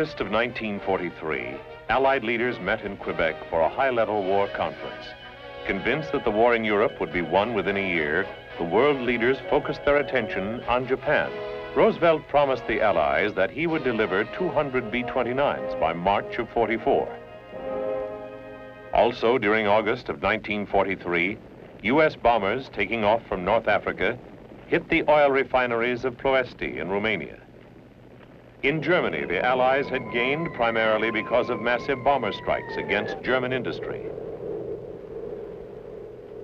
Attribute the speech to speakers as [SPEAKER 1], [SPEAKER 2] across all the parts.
[SPEAKER 1] August of 1943, Allied leaders met in Quebec for a high-level war conference. Convinced that the war in Europe would be won within a year, the world leaders focused their attention on Japan. Roosevelt promised the Allies that he would deliver 200 B-29s by March of 44. Also, during August of 1943, U.S. bombers taking off from North Africa hit the oil refineries of Ploesti in Romania. In Germany, the Allies had gained primarily because of massive bomber strikes against German industry.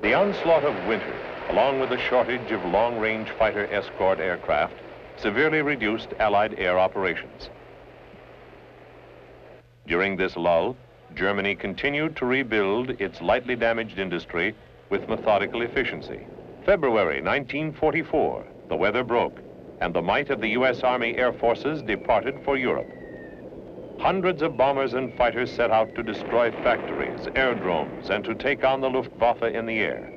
[SPEAKER 1] The onslaught of winter, along with the shortage of long-range fighter escort aircraft, severely reduced Allied air operations. During this lull, Germany continued to rebuild its lightly damaged industry with methodical efficiency. February 1944, the weather broke and the might of the U.S. Army Air Forces departed for Europe. Hundreds of bombers and fighters set out to destroy factories, aerodromes, and to take on the Luftwaffe in the air.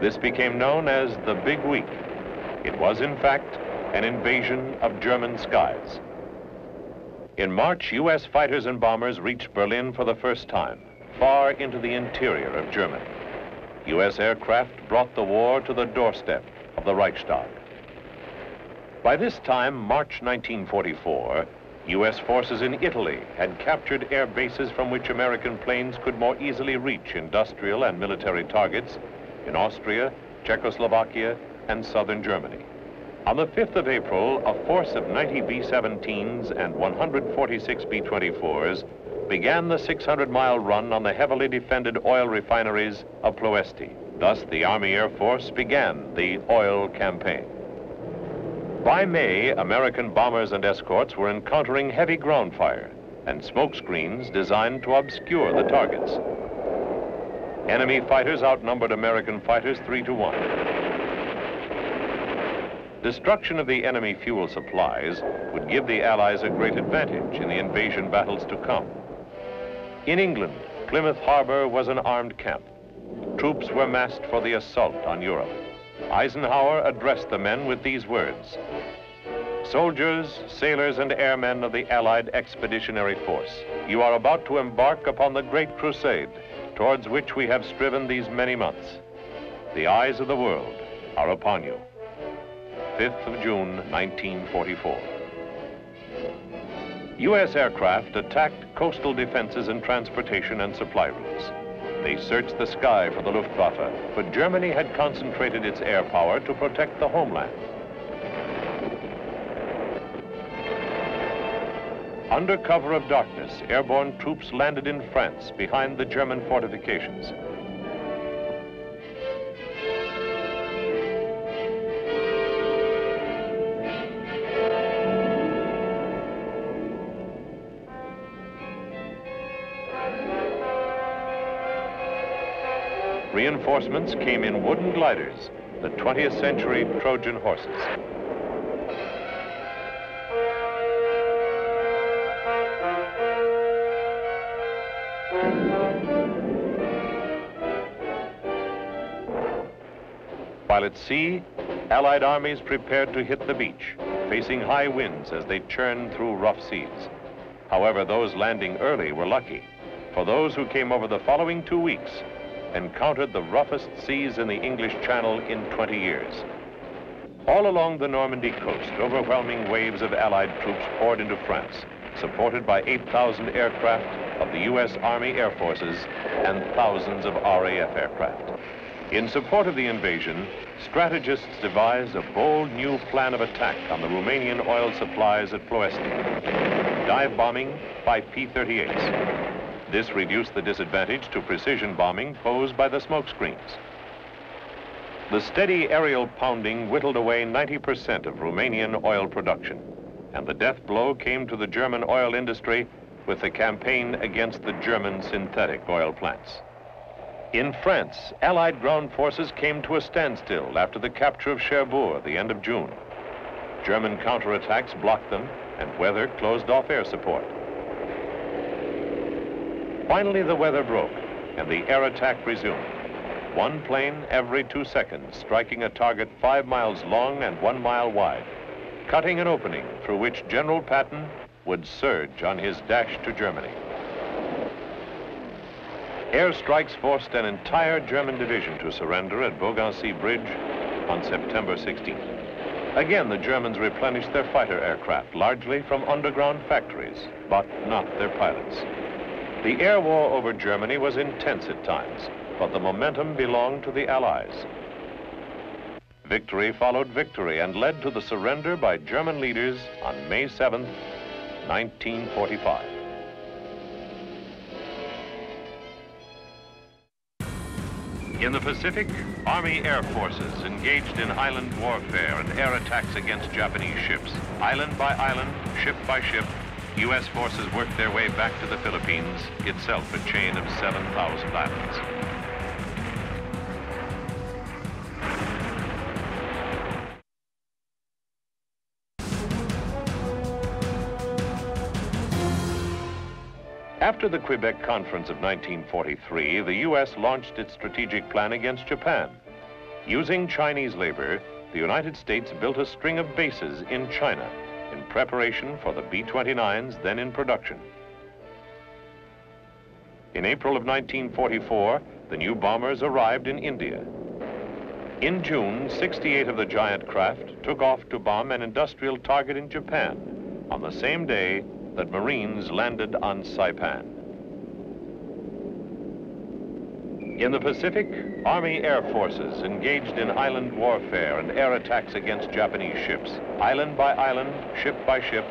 [SPEAKER 1] This became known as the Big Week. It was, in fact, an invasion of German skies. In March, U.S. fighters and bombers reached Berlin for the first time, far into the interior of Germany. U.S. aircraft brought the war to the doorstep of the Reichstag. By this time, March 1944, U.S. forces in Italy had captured air bases from which American planes could more easily reach industrial and military targets in Austria, Czechoslovakia, and southern Germany. On the 5th of April, a force of 90 B-17s and 146 B-24s began the 600-mile run on the heavily defended oil refineries of Ploesti. Thus, the Army Air Force began the oil campaign. By May, American bombers and escorts were encountering heavy ground fire and smoke screens designed to obscure the targets. Enemy fighters outnumbered American fighters three to one. Destruction of the enemy fuel supplies would give the Allies a great advantage in the invasion battles to come. In England, Plymouth Harbor was an armed camp. Troops were massed for the assault on Europe. Eisenhower addressed the men with these words. Soldiers, sailors, and airmen of the Allied Expeditionary Force, you are about to embark upon the great crusade towards which we have striven these many months. The eyes of the world are upon you. 5th of June, 1944. U.S. aircraft attacked coastal defenses and transportation and supply routes. Searched the sky for the Luftwaffe, but Germany had concentrated its air power to protect the homeland. Under cover of darkness, airborne troops landed in France behind the German fortifications. Reinforcements came in wooden gliders, the 20th century Trojan horses. While at sea, Allied armies prepared to hit the beach, facing high winds as they churned through rough seas. However, those landing early were lucky. For those who came over the following two weeks, encountered the roughest seas in the English Channel in 20 years. All along the Normandy coast, overwhelming waves of Allied troops poured into France, supported by 8,000 aircraft of the U.S. Army Air Forces and thousands of RAF aircraft. In support of the invasion, strategists devised a bold new plan of attack on the Romanian oil supplies at Ploesti. Dive bombing by P-38s. This reduced the disadvantage to precision bombing posed by the smoke screens. The steady aerial pounding whittled away 90% of Romanian oil production, and the death blow came to the German oil industry with the campaign against the German synthetic oil plants. In France, Allied ground forces came to a standstill after the capture of Cherbourg at the end of June. German counterattacks blocked them, and weather closed off air support. Finally, the weather broke, and the air attack resumed. One plane every two seconds, striking a target five miles long and one mile wide, cutting an opening through which General Patton would surge on his dash to Germany. Airstrikes forced an entire German division to surrender at Beaugency Bridge on September 16th. Again, the Germans replenished their fighter aircraft, largely from underground factories, but not their pilots. The air war over Germany was intense at times, but the momentum belonged to the Allies. Victory followed victory and led to the surrender by German leaders on May 7, 1945. In the Pacific, Army Air Forces engaged in island warfare and air attacks against Japanese ships. Island by island, ship by ship, U.S. forces worked their way back to the Philippines, itself a chain of 7,000 islands. After the Quebec Conference of 1943, the U.S. launched its strategic plan against Japan. Using Chinese labor, the United States built a string of bases in China in preparation for the B-29s then in production. In April of 1944, the new bombers arrived in India. In June, 68 of the giant craft took off to bomb an industrial target in Japan on the same day that Marines landed on Saipan. In the Pacific, Army Air Forces engaged in island warfare and air attacks against Japanese ships. Island by island, ship by ship,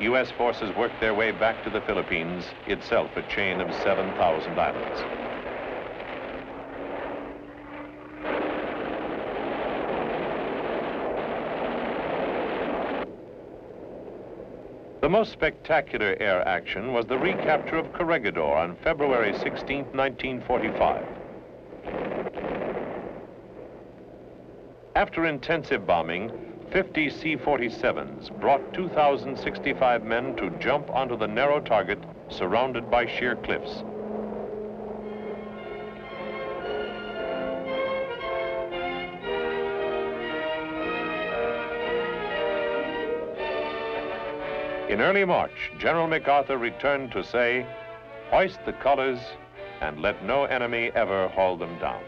[SPEAKER 1] U.S. forces worked their way back to the Philippines, itself a chain of 7,000 islands. The most spectacular air action was the recapture of Corregidor on February 16, 1945. After intensive bombing, 50 C-47s brought 2,065 men to jump onto the narrow target surrounded by sheer cliffs. In early March, General MacArthur returned to say, hoist the colors and let no enemy ever haul them down.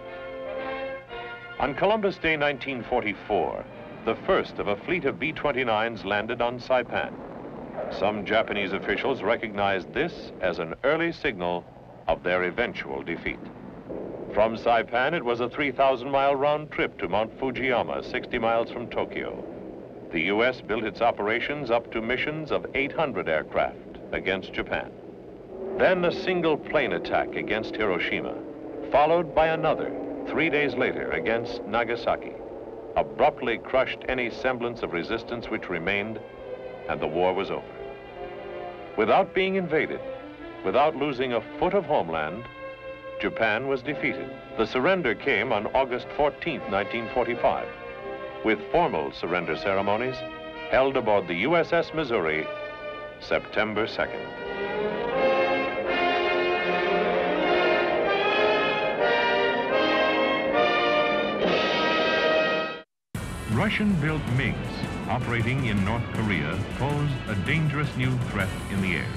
[SPEAKER 1] On Columbus Day 1944, the first of a fleet of B-29s landed on Saipan. Some Japanese officials recognized this as an early signal of their eventual defeat. From Saipan, it was a 3,000-mile round trip to Mount Fujiyama, 60 miles from Tokyo the U.S. built its operations up to missions of 800 aircraft against Japan. Then a single plane attack against Hiroshima, followed by another three days later against Nagasaki, abruptly crushed any semblance of resistance which remained, and the war was over. Without being invaded, without losing a foot of homeland, Japan was defeated. The surrender came on August 14, 1945 with formal surrender ceremonies held aboard the USS Missouri September 2nd. Russian-built MiGs operating in North Korea posed a dangerous new threat in the air.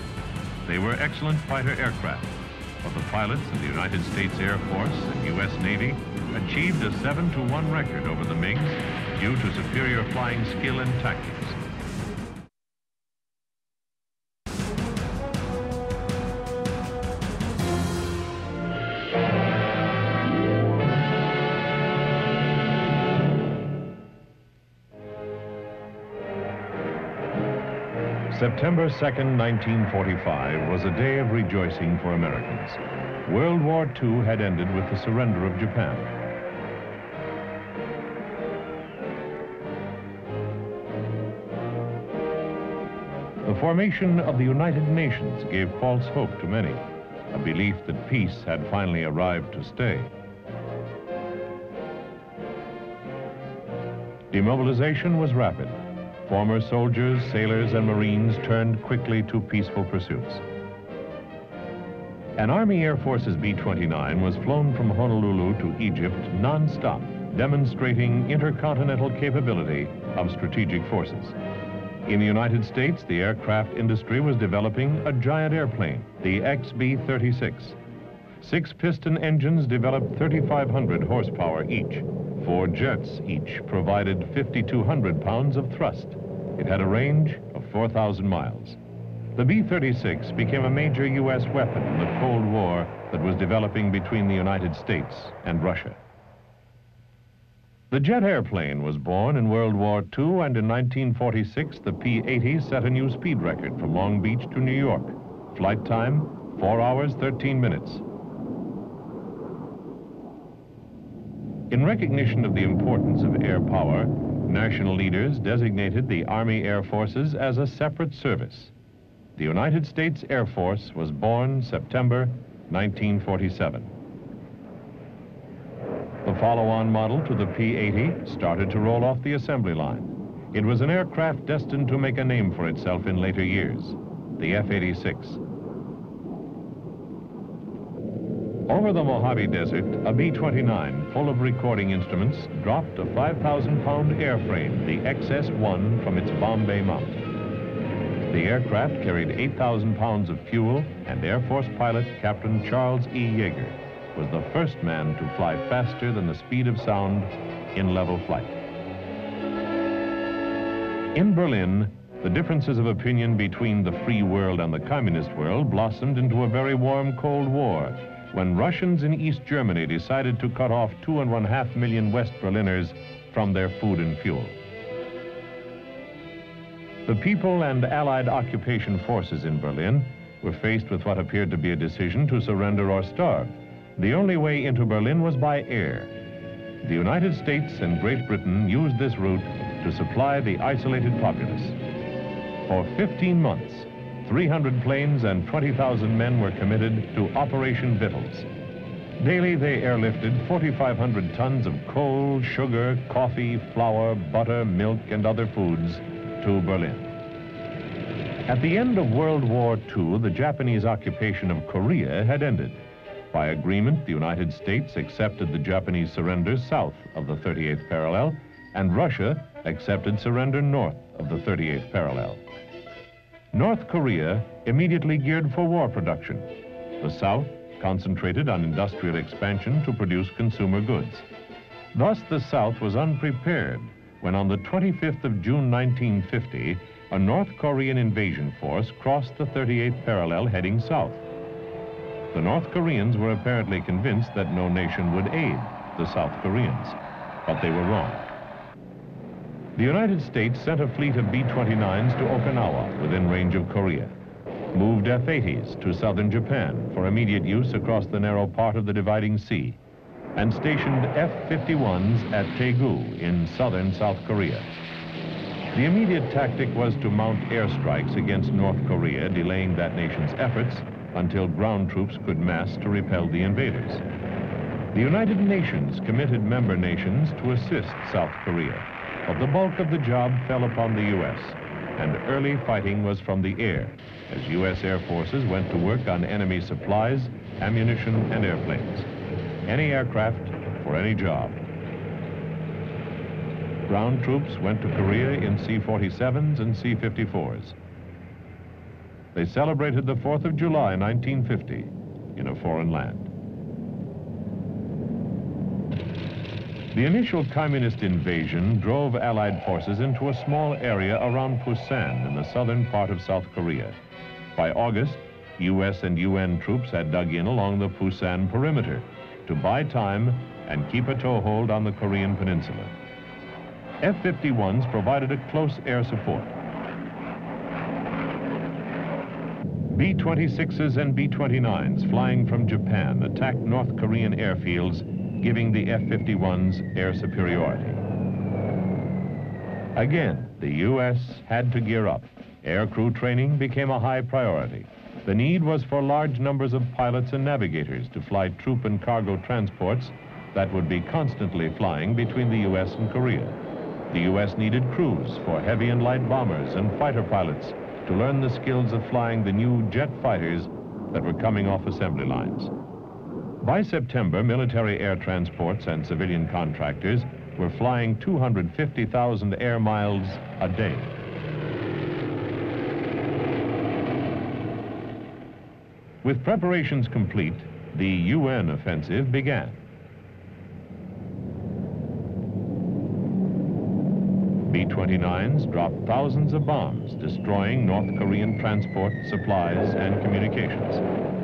[SPEAKER 1] They were excellent fighter aircraft, but the pilots of the United States Air Force and U.S. Navy achieved a 7 to 1 record over the MiGs due to superior flying skill and tactics. September 2nd, 1945 was a day of rejoicing for Americans. World War II had ended with the surrender of Japan. The formation of the United Nations gave false hope to many, a belief that peace had finally arrived to stay. Demobilization was rapid. Former soldiers, sailors, and Marines turned quickly to peaceful pursuits. An Army Air Forces B-29 was flown from Honolulu to Egypt non-stop, demonstrating intercontinental capability of strategic forces. In the United States, the aircraft industry was developing a giant airplane, the XB-36. Six piston engines developed 3,500 horsepower each. Four jets each provided 5,200 pounds of thrust. It had a range of 4,000 miles. The B-36 became a major U.S. weapon in the Cold War that was developing between the United States and Russia. The jet airplane was born in World War II, and in 1946, the P-80 set a new speed record from Long Beach to New York. Flight time, 4 hours, 13 minutes. In recognition of the importance of air power, national leaders designated the Army Air Forces as a separate service. The United States Air Force was born September 1947. The follow-on model to the P-80 started to roll off the assembly line. It was an aircraft destined to make a name for itself in later years, the F-86. Over the Mojave Desert, a B-29 full of recording instruments dropped a 5,000-pound airframe, the XS-1, from its bomb bay mount. The aircraft carried 8,000 pounds of fuel, and Air Force pilot Captain Charles E. Yeager was the first man to fly faster than the speed of sound in level flight. In Berlin, the differences of opinion between the free world and the communist world blossomed into a very warm Cold War when Russians in East Germany decided to cut off two and one half million West Berliners from their food and fuel. The people and Allied occupation forces in Berlin were faced with what appeared to be a decision to surrender or starve. The only way into Berlin was by air. The United States and Great Britain used this route to supply the isolated populace. For 15 months, 300 planes and 20,000 men were committed to Operation Vittles. Daily, they airlifted 4,500 tons of coal, sugar, coffee, flour, butter, milk, and other foods to Berlin. At the end of World War II, the Japanese occupation of Korea had ended. By agreement, the United States accepted the Japanese surrender south of the 38th parallel, and Russia accepted surrender north of the 38th parallel. North Korea immediately geared for war production. The South concentrated on industrial expansion to produce consumer goods. Thus, the South was unprepared when on the 25th of June 1950, a North Korean invasion force crossed the 38th parallel heading south. The North Koreans were apparently convinced that no nation would aid the South Koreans, but they were wrong. The United States sent a fleet of B-29s to Okinawa within range of Korea, moved F-80s to southern Japan for immediate use across the narrow part of the dividing sea, and stationed F-51s at Daegu in southern South Korea. The immediate tactic was to mount airstrikes against North Korea, delaying that nation's efforts until ground troops could mass to repel the invaders. The United Nations committed member nations to assist South Korea, but the bulk of the job fell upon the U.S., and early fighting was from the air, as U.S. Air Forces went to work on enemy supplies, ammunition, and airplanes. Any aircraft for any job. Ground troops went to Korea in C-47s and C-54s. They celebrated the 4th of July 1950 in a foreign land. The initial communist invasion drove Allied forces into a small area around Pusan in the southern part of South Korea. By August, U.S. and UN troops had dug in along the Pusan perimeter to buy time and keep a toehold on the Korean peninsula. F-51s provided a close air support. B-26s and B-29s flying from Japan attacked North Korean airfields, giving the F-51s air superiority. Again, the U.S. had to gear up. Air crew training became a high priority. The need was for large numbers of pilots and navigators to fly troop and cargo transports that would be constantly flying between the U.S. and Korea. The U.S. needed crews for heavy and light bombers and fighter pilots to learn the skills of flying the new jet fighters that were coming off assembly lines. By September, military air transports and civilian contractors were flying 250,000 air miles a day. With preparations complete, the UN offensive began. B-29s dropped thousands of bombs, destroying North Korean transport, supplies, and communications.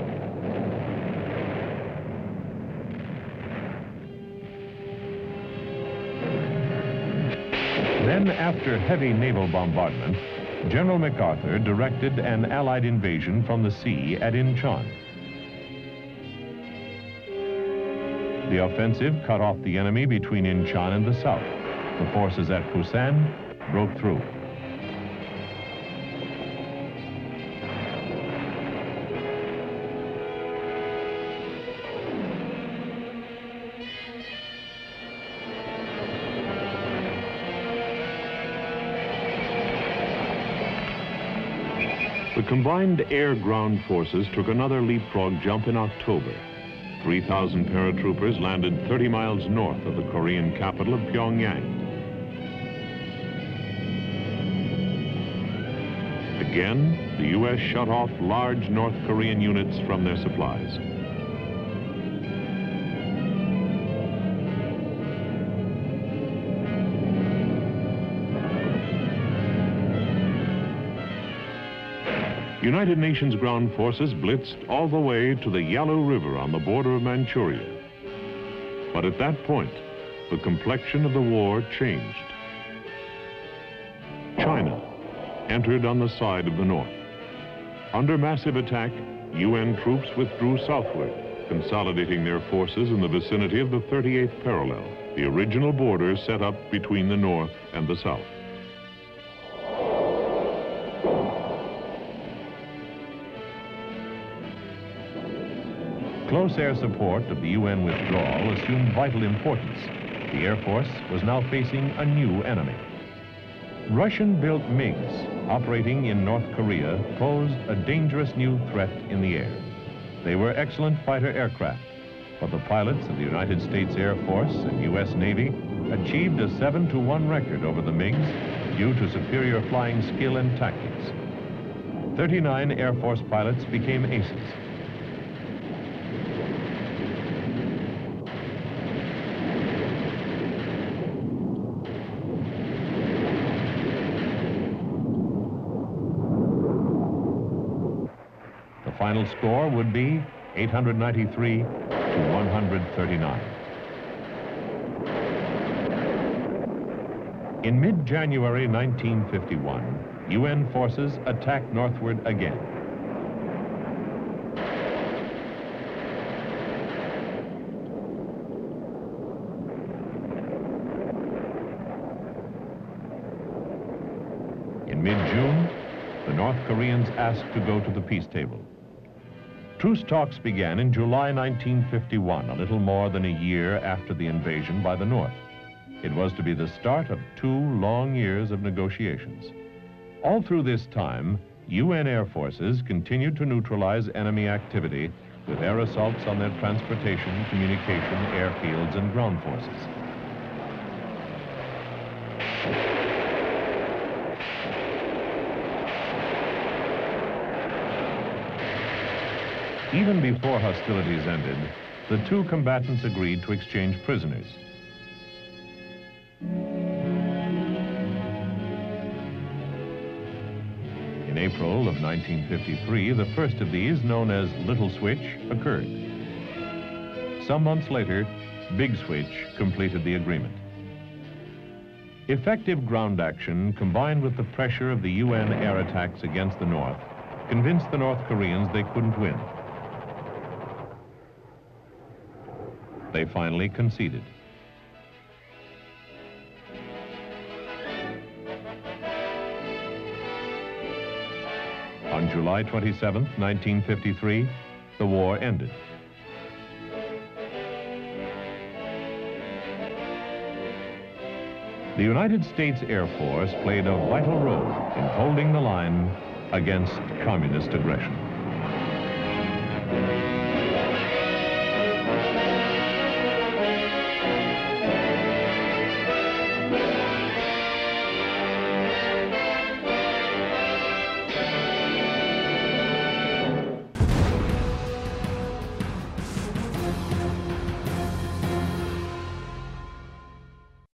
[SPEAKER 1] Then, after heavy naval bombardment, General MacArthur directed an Allied invasion from the sea at Incheon. The offensive cut off the enemy between Incheon and the south. The forces at Pusan broke through. Combined air-ground forces took another leapfrog jump in October. 3,000 paratroopers landed 30 miles north of the Korean capital of Pyongyang. Again, the U.S. shut off large North Korean units from their supplies. United Nations ground forces blitzed all the way to the Yalu River on the border of Manchuria. But at that point, the complexion of the war changed. China entered on the side of the North. Under massive attack, UN troops withdrew southward, consolidating their forces in the vicinity of the 38th parallel, the original border set up between the North and the South. Close air support of the UN withdrawal assumed vital importance. The Air Force was now facing a new enemy. Russian-built MiGs operating in North Korea posed a dangerous new threat in the air. They were excellent fighter aircraft, but the pilots of the United States Air Force and U.S. Navy achieved a 7 to 1 record over the MiGs due to superior flying skill and tactics. 39 Air Force pilots became aces. Final score would be 893 to 139. In mid-January 1951, UN forces attacked northward again. In mid-June, the North Koreans asked to go to the peace table. Truce talks began in July 1951, a little more than a year after the invasion by the North. It was to be the start of two long years of negotiations. All through this time, UN air forces continued to neutralize enemy activity with air assaults on their transportation, communication, airfields, and ground forces. Even before hostilities ended, the two combatants agreed to exchange prisoners. In April of 1953, the first of these, known as Little Switch, occurred. Some months later, Big Switch completed the agreement. Effective ground action, combined with the pressure of the UN air attacks against the North, convinced the North Koreans they couldn't win. They finally conceded. On July 27, 1953, the war ended. The United States Air Force played a vital role in holding the line against communist aggression.